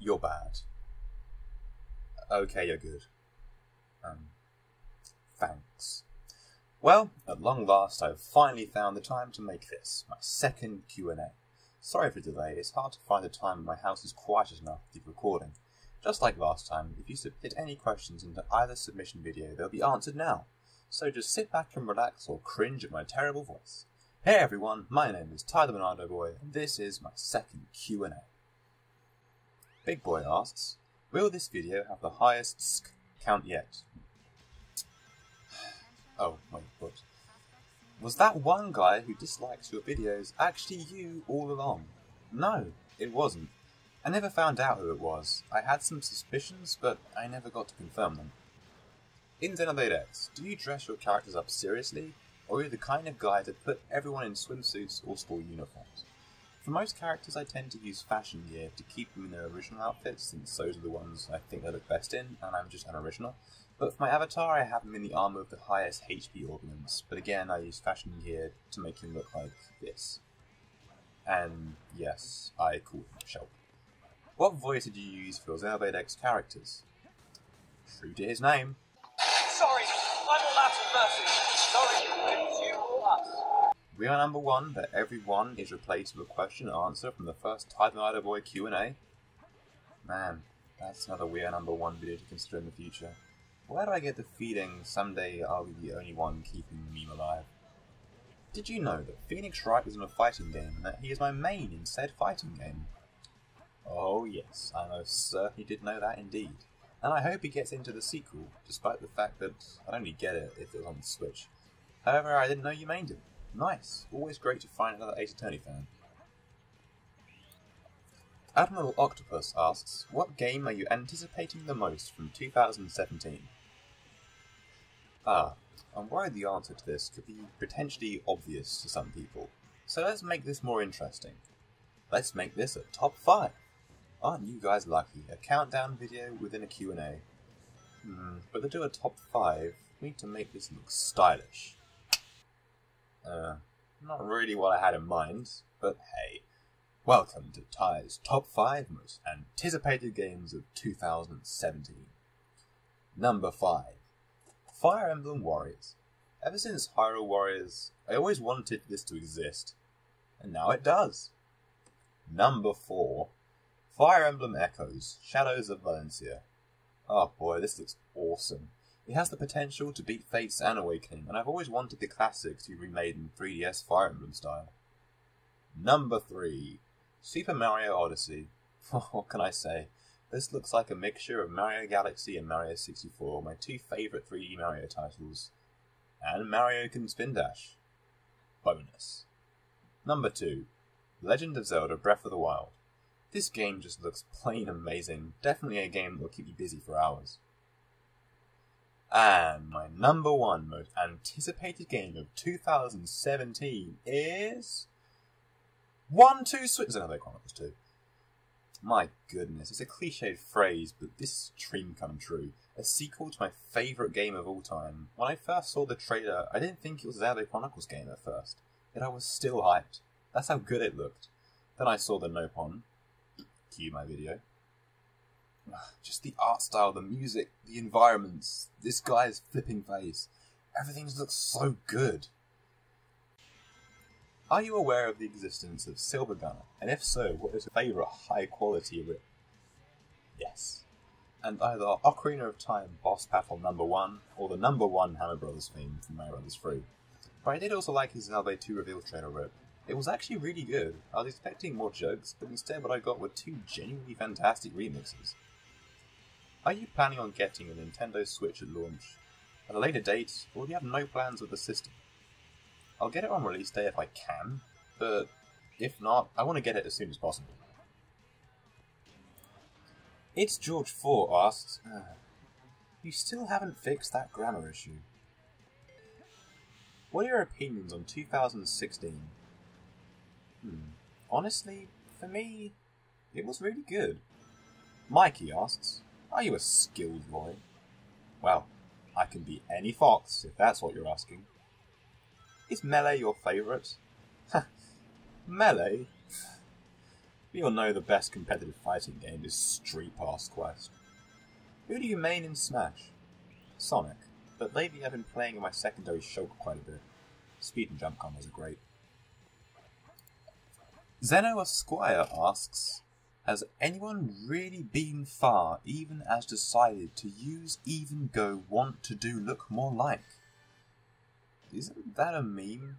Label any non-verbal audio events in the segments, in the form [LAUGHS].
You're bad. Okay, you're good. Um, thanks. Well, at long last, I've finally found the time to make this, my second Q&A. Sorry for the delay, it's hard to find the time when my house is quiet enough to keep recording. Just like last time, if you submit any questions into either submission video, they'll be answered now. So just sit back and relax or cringe at my terrible voice. Hey everyone, my name is Tye the Monado Boy, and this is my second Q&A. Big Boy asks, Will this video have the highest sk count yet? [SIGHS] Oh, wait, what? Was that one guy who dislikes your videos actually you all along? No, it wasn't. I never found out who it was. I had some suspicions, but I never got to confirm them. In Xenoblade X, do you dress your characters up seriously, or are you the kind of guy to put everyone in swimsuits or school uniforms? For most characters, I tend to use fashion gear to keep them in their original outfits, since those are the ones I think they look best in, and I'm just unoriginal. But for my avatar, I have him in the armor of the highest HP ordnance, but again, I use fashion gear to make him look like this. And yes, I call him Shelp. What voice did you use for Xenoblade X characters? True to his name. Sorry, I'm all out of mercy. We are number one, but every one is replaced with a question and answer from the first Tye the Monado Boy Q&A. Man, that's another We Are Number One video to consider in the future. Where do I get the feeling someday I'll be the only one keeping the meme alive? Did you know that Phoenix Wright is in a fighting game and that he is my main in said fighting game? Oh yes, I most certainly did know that indeed. And I hope he gets into the sequel, despite the fact that I'd only get it if it was on the Switch. However, I didn't know you mained him. Nice. Always great to find another Ace Attorney fan. Admiral Octopus asks, What game are you anticipating the most from 2017? Ah, I'm worried the answer to this could be potentially obvious to some people. So let's make this more interesting. Let's make this a top 5. Aren't you guys lucky? A countdown video within a Q&A. Hmm, but to do a top 5, we need to make this look stylish. Uh, not really what I had in mind, but hey. Welcome to Tye's Top 5 Most Anticipated Games of 2017. Number 5. Fire Emblem Warriors. Ever since Hyrule Warriors, I always wanted this to exist. And now it does. Number 4. Fire Emblem Echoes, Shadows of Valentia. Oh boy, this looks awesome. It has the potential to beat Fates and Awakening, and I've always wanted the classics to be remade in 3DS Fire Emblem style. Number 3. Super Mario Odyssey. [LAUGHS] what can I say? This looks like a mixture of Mario Galaxy and Mario 64, my two favourite 3D Mario titles. And Mario can spin dash. Bonus. Number 2. Legend of Zelda Breath of the Wild. This game just looks plain amazing. Definitely a game that will keep you busy for hours. And my number one most anticipated game of 2017 is. 1 2 Switch. Xenoblade Chronicles 2. My goodness, it's a cliched phrase, but this dream come true. A sequel to my favourite game of all time. When I first saw the trailer, I didn't think it was a Xenoblade Chronicles game at first, yet I was still hyped. That's how good it looked. Then I saw the Nopon. Cue my video. Just the art style, the music, the environments, this guy's flipping face. Everything looks so good. Are you aware of the existence of SilvaGunner? And if so, what is your favourite high quality it? Yes. And either Ocarina of Time boss battle number one, or the number one Hammer Brothers theme from Mario Brothers 3. But I did also like his Xenoblade 2 reveal trailer rip. It was actually really good. I was expecting more jokes, but instead what I got were two genuinely fantastic remixes. Are you planning on getting a Nintendo Switch at launch? At a later date, or do you have no plans with the system? I'll get it on release day if I can, but if not, I want to get it as soon as possible. It's George 4 asks, uh, You still haven't fixed that grammar issue. What are your opinions on 2016? Hmm. Honestly, for me, it was really good. Mikey asks, Are you a skilled boy? Well, I can be any fox if that's what you're asking. Is Melee your favourite? [LAUGHS] Melee? We all know the best competitive fighting game is Street Pass Quest. Who do you main in Smash? Sonic, but lately I've been playing in my secondary shulk quite a bit. Speed and jump combos are great. Zeno Esquire asks, Has anyone really been far even as decided to use even go want to do look more like? Isn't that a meme?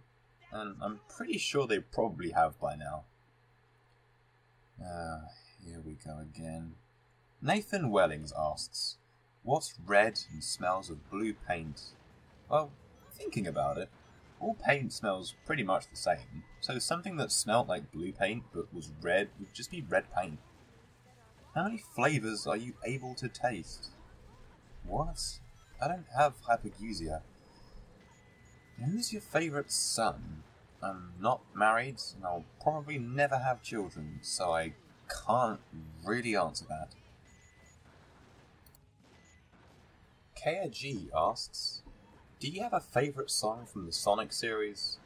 And I'm pretty sure they probably have by now. Ah, here we go again. Nathan Wellings asks, What's red and smells of blue paint? Well, thinking about it, all paint smells pretty much the same, so something that smelt like blue paint but was red would just be red paint. How many flavours are you able to taste? What? I don't have hypogeusia. Who's your favourite son? I'm not married, and I'll probably never have children, so I can't really answer that. Kaya G asks, Do you have a favourite song from the Sonic series?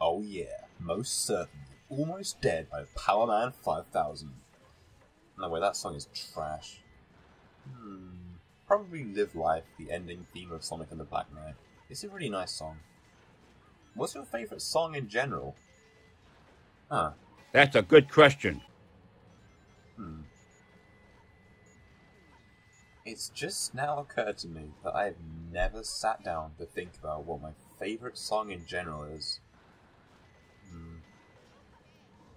Oh yeah, most certainly. Almost Dead by Power Man 5000. No way, that song is trash. Hmm. Probably Live Life, the ending theme of Sonic and the Black Knight. It's a really nice song. What's your favourite song in general? Huh. That's a good question. Hmm. It's just now occurred to me that I've never sat down to think about what my favourite song in general is. Hmm.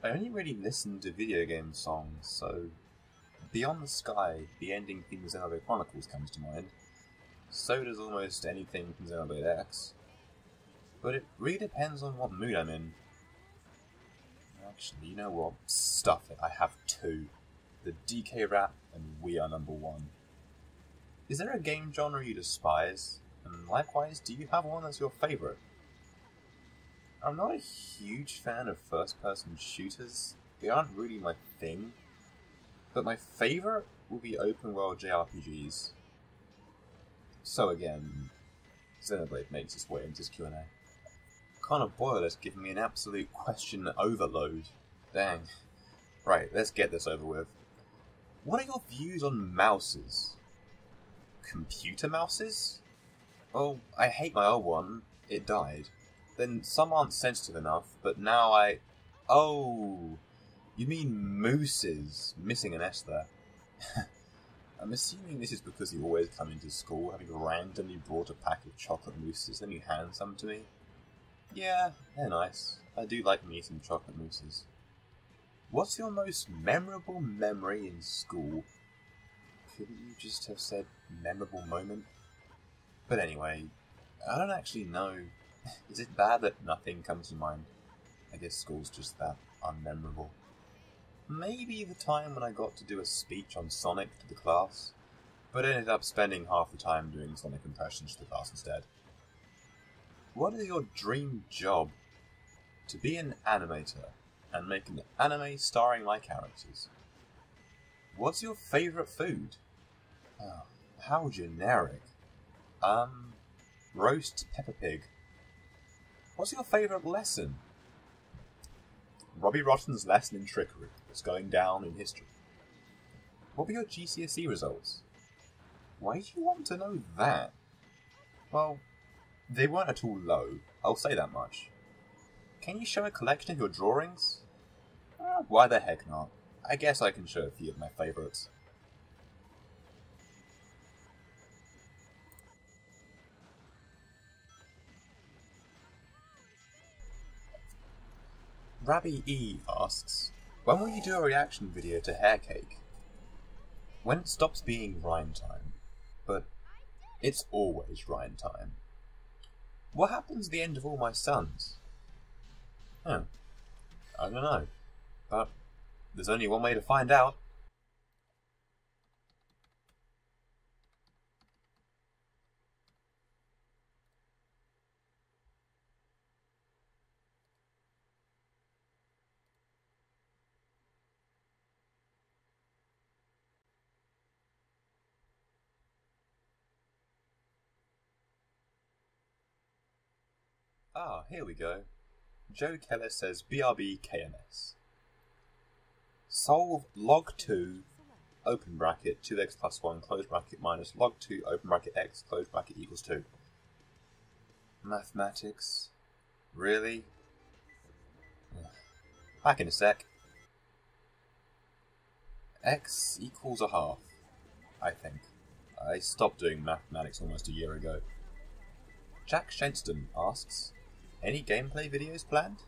I only really listen to video game songs, so Beyond the Sky, the ending theme of Xenoblade Chronicles comes to mind. So does almost anything from Xenoblade X. But it really depends on what mood I'm in. Actually, you know what? Stuff it, I have two. The DK Rap and We Are Number One. Is there a game genre you despise? And likewise, do you have one that's your favourite? I'm not a huge fan of first person shooters. They aren't really my thing. But my favourite will be open world JRPGs. So again, Xenoblade makes its way into this Q&A. Connor Boyle has given me an absolute question overload. Dang. Right, let's get this over with. What are your views on mouses? Computer mouses? Oh, I hate my old one. It died. Then some aren't sensitive enough, but now I. Oh! You mean mooses? Missing an S there. [LAUGHS] I'm assuming this is because you always come into school having randomly brought a pack of chocolate mousses, then you hand some to me. Yeah, they're nice. I do like me some chocolate mousses. What's your most memorable memory in school? Couldn't you just have said memorable moment? But anyway, I don't actually know. [LAUGHS] Is it bad that nothing comes to mind? I guess school's just that unmemorable. Maybe the time when I got to do a speech on Sonic to the class, but ended up spending half the time doing Sonic impressions to the class instead. What is your dream job? To be an animator and make an anime starring my characters. What's your favourite food? Oh, how generic. Um, roast Peppa Pig. What's your favourite lesson? Robbie Rotten's lesson in trickery is going down in history. What were your GCSE results? Why do you want to know that? Well, they weren't at all low, I'll say that much. Can you show a collection of your drawings? Uh, why the heck not? I guess I can show a few of my favourites. Rabbi E asks, When will you do a reaction video to Hair Cake? When it stops being rhyme time. But it's always rhyme time. What happens at the end of all my sons? Oh, I don't know. But there's only one way to find out. Ah, here we go. Joe Keller says BRB KMS. Solve log 2 open bracket 2x plus 1 close bracket minus log 2 open bracket x close bracket equals 2. Mathematics? Really? Back in a sec. x equals a half, I think. I stopped doing mathematics almost a year ago. Jack Shenston asks, any gameplay videos planned?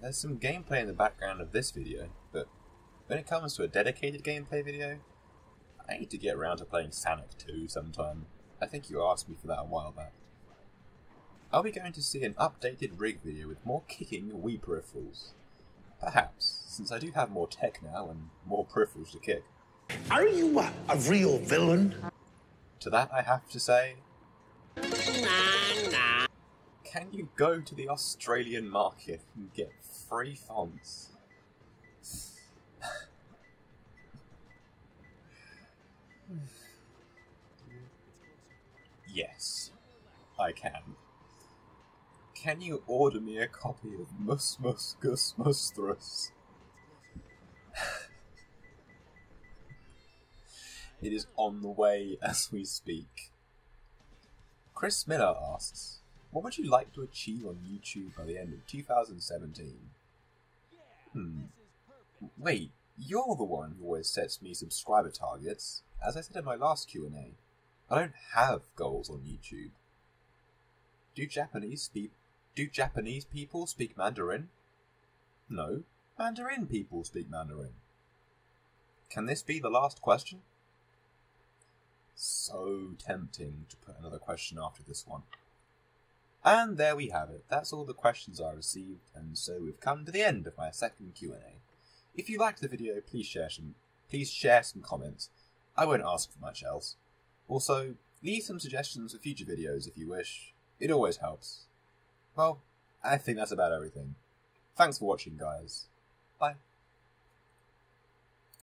There's some gameplay in the background of this video, but when it comes to a dedicated gameplay video, I need to get around to playing Sonic 2 sometime. I think you asked me for that a while back. Are we going to see an updated rig video with more kicking Wii peripherals? Perhaps, since I do have more tech now and more peripherals to kick. Are you a, a real villain? To that I have to say, can you go to the Australian market and get free fonts? yes, I can. Can you order me a copy of Mus Mus Gus Mus Thrus? it is on the way as we speak. Chris Miller asks, what would you like to achieve on YouTube by the end of 2017? Hmm. Wait, you're the one who always sets me subscriber targets. As I said in my last Q&A, I don't have goals on YouTube. Do Japanese speak do Japanese people speak Mandarin? No, Mandarin people speak Mandarin. Can this be the last question? So tempting to put another question after this one. And there we have it. That's all the questions I received, and so we've come to the end of my second Q&A. If you liked the video, please share some please share some comments. I won't ask for much else. Also, leave some suggestions for future videos if you wish. It always helps. Well, I think that's about everything. Thanks for watching, guys. Bye.